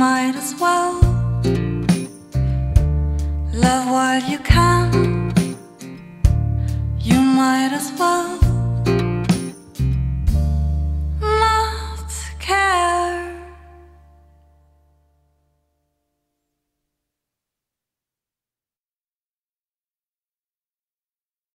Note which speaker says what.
Speaker 1: might as well love while you can.